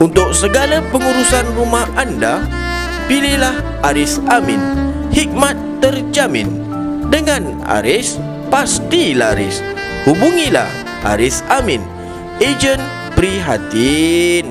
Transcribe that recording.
Untuk segala pengurusan rumah anda, pilihlah Aris Amin. Hikmat terjamin. Dengan Aris, pasti laris. Hubungilah Aris Amin, ejen prihatin.